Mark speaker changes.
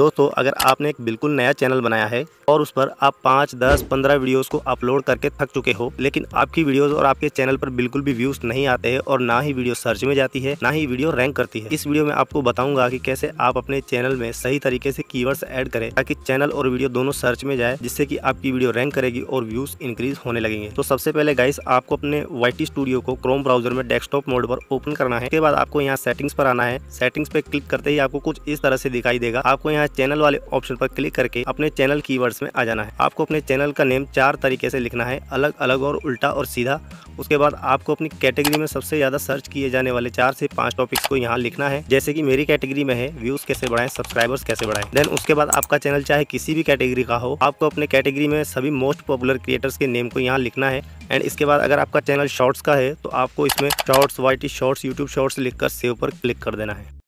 Speaker 1: दोस्तों, अगर आपने एक बिल्कुल नया चैनल बनाया है और उस पर आप पाँच, दस, पंद्रह वीडियोस को अपलोड करके थक चुके हो, लेकिन आपकी वीडियोस और आपके चैनल पर बिल्कुल भी व्यूज़ नहीं आते हैं और ना ही वीडियो सर्च में जाती है, ना ही वीडियो रैंक करती है, इस वीडियो में आपको बताऊँगा कि कैसे आप अपने चैनल में सही तरीके से कीवर्ड्स ऐड करें ताकि चैनल और वीडियो दोनों सर्च में जाए, जिससे की आपकी वीडियो रैंक करेगी और व्यूज़ इंक्रीज होने लगेंगे। तो सबसे पहले गाइस, आपको अपने वाई स्टूडियो को क्रोम ब्राउज़र में डेस्कटॉप मोड पर ओपन करना है। उसके बाद आपको यहाँ सेटिंग्स पर आना है। सेटिंग्स पे क्लिक करते ही आपको कुछ इस तरह से दिखाई देगा। आपको यहाँ चैनल वाले ऑप्शन पर क्लिक करके अपने चैनल कीवर्ड्स में आ जाना है। आपको अपने चैनल का नेम चार तरीके से लिखना है अलग अलग और उल्टा और सीधा। उसके बाद आपको अपनी कैटेगरी में सबसे ज़्यादा सर्च किए जाने वाले चार से पाँच टॉपिक्स को यहाँ लिखना है, जैसे कि मेरी कैटेगरी में है व्यूज़ कैसे बढ़ाएँ सब्सक्राइबर्स कैसे बढ़ाएँ। देन उसके बाद आपका चैनल चाहे किसी भी कैटेगरी का हो, आपको अपने कैटेगरी में सभी मोस्ट पॉपुलर क्रिएटर्स के नेम को यहाँ लिखना है। एंड इसके बाद अगर आपका चैनल शॉर्ट्स का है तो आपको इसमें shorts YT shorts YouTube shorts लिखकर सेव पर क्लिक कर देना है।